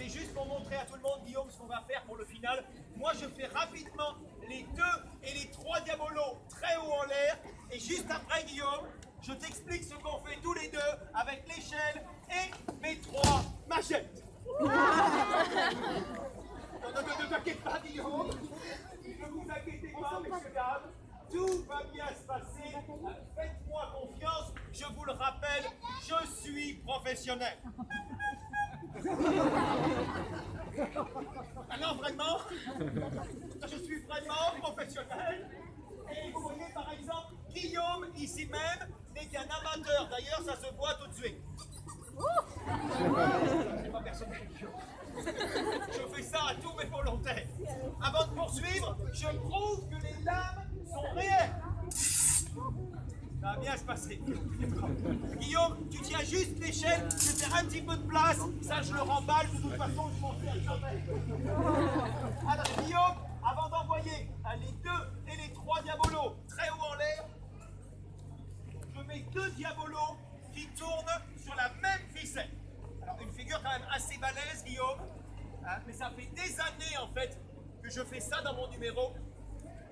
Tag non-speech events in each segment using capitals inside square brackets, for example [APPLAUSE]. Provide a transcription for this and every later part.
c'est juste pour montrer à tout le monde, Guillaume, ce qu'on va faire pour le final. Moi, je fais rapidement les deux et les trois diabolos très haut en l'air. Et juste après, Guillaume, je t'explique ce qu'on fait tous les deux avec l'échelle et mes trois machettes. [LAUGHS] Non, ne vous inquiétez pas, Guillaume. Ne vous inquiétez pas, messieurs, dames. Tout va bien se passer. Faites-moi confiance. Je vous le rappelle, je suis professionnel. [LAUGHS] Non, vraiment Je suis vraiment professionnel. Et vous voyez par exemple, Guillaume, ici même, n'est qu'un amateur. D'ailleurs, ça se voit tout de suite. Je fais ça à tous mes volontaires. Avant de poursuivre, je prouve que les dames sont réelles. Ça va bien se passer. Guillaume, tu tiens juste l'échelle, je vais faire un petit peu de place. Ça, je le remballe, façon, jamais. Alors, Guillaume, avant d'envoyer les deux et les trois diabolos très haut en l'air, je mets deux diabolos qui tournent sur la même ficelle. Alors, une figure quand même assez balèze, Guillaume. Hein, mais ça fait des années, en fait, que je fais ça dans mon numéro.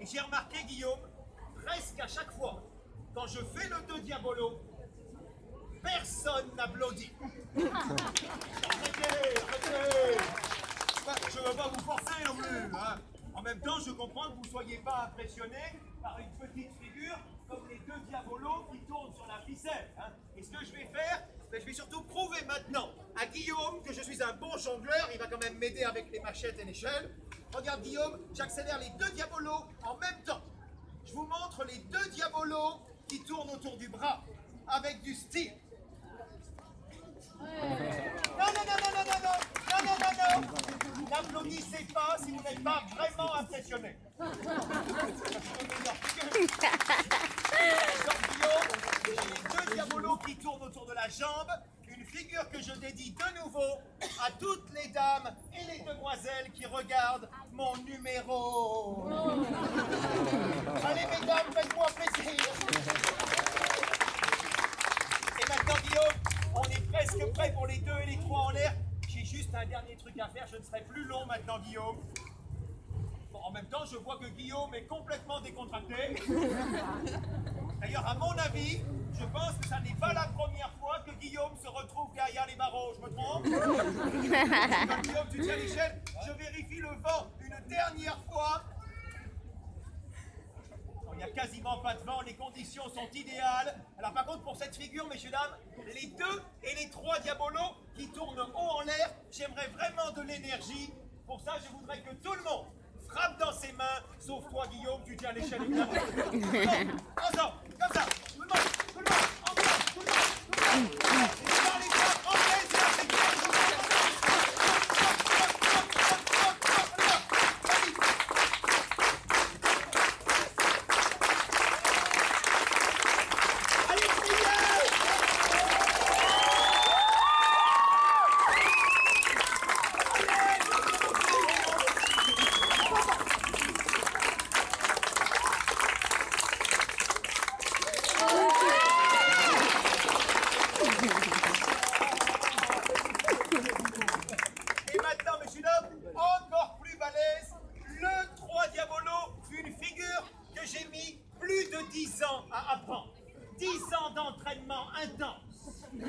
Et j'ai remarqué, Guillaume, presque à chaque fois, quand je fais le 2 diabolo, personne n'applaudit. [LAUGHS] arrêtez, arrêtez Bah, Je ne veux pas vous forcer non plus. hein. Je comprends que vous ne soyez pas impressionné par une petite figure comme les deux diabolos qui tournent sur la ficelle. hein. Et ce que je vais faire, ben, je vais surtout prouver maintenant à Guillaume que je suis un bon jongleur. Il va quand même m'aider avec les machettes et l'échelle. Regarde Guillaume, j'accélère les deux diabolos en même temps. Je vous montre les deux diabolos qui tournent autour du bras avec du style. Pas vraiment impressionné. J'ai deux diabolos qui tournent autour de la jambe, une figure que je dédie de nouveau à toutes les dames et les demoiselles qui regardent mon numéro. Allez mesdames, faites-moi plaisir. Et maintenant Guillaume, on est presque prêt pour les deux et les trois en l'air. J'ai juste un dernier truc à faire, je ne serai plus long maintenant Guillaume. En même temps, je vois que Guillaume est complètement décontracté. [LAUGHS] D'ailleurs, à mon avis, je pense que ça n'est pas la première fois que Guillaume se retrouve derrière les barreaux. Je me trompe [LAUGHS] Guillaume, tu tiens l'échelle, je vérifie le vent une dernière fois. Il n'y a quasiment pas de vent, les conditions sont idéales. Alors par contre, pour cette figure, messieurs, dames, les deux et les trois diabolos qui tournent haut en l'air, j'aimerais vraiment de l'énergie. Pour ça, je voudrais que tout le monde frappe dans ses mains, sauf toi, Guillaume, tu tiens l'échelle ensemble, comme ça, tout le monde, tout le monde, ensemble, tout le monde, tout le monde. Et dans les bras, entrez, c'est la figure. Allez, criez Et maintenant, messieurs dames, encore plus balèze, le 3 diabolo, une figure que j'ai mis plus de 10 ans à apprendre. 10 ans d'entraînement intense. [LAUGHS]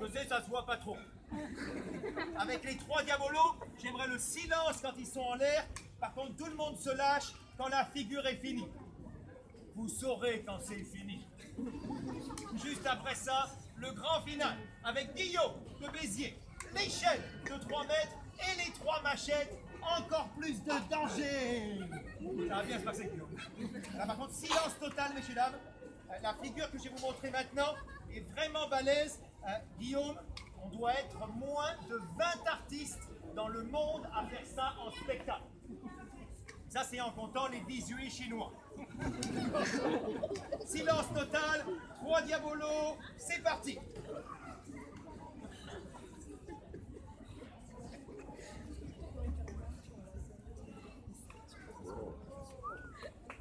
Je sais, ça se voit pas trop. Avec les trois diabolos, j'aimerais le silence quand ils sont en l'air. Par contre, tout le monde se lâche quand la figure est finie. Vous saurez quand c'est fini. Juste après ça, le grand final avec Guillaume de Béziers, l'échelle de 3 mètres et les trois machettes. Encore plus de danger. Ça va bien se passer, Guillaume. Par contre, silence total, messieurs, dames. Euh, La figure que je vais vous montrer maintenant est vraiment balèze. Euh, Guillaume, on doit être moins de 20 artistes dans le monde à faire ça en spectacle. Ça, c'est en comptant les 18 chinois. Silence total, 3 diabolos, c'est parti.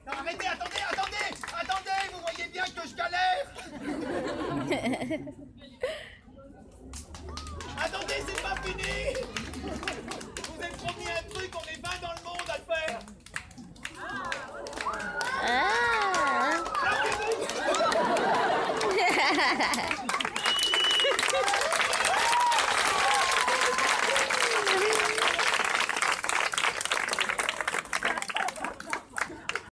Non, arrêtez, attendez, attendez, attendez, vous voyez bien que je galère. [LAUGHS] attendez, c'est pas fini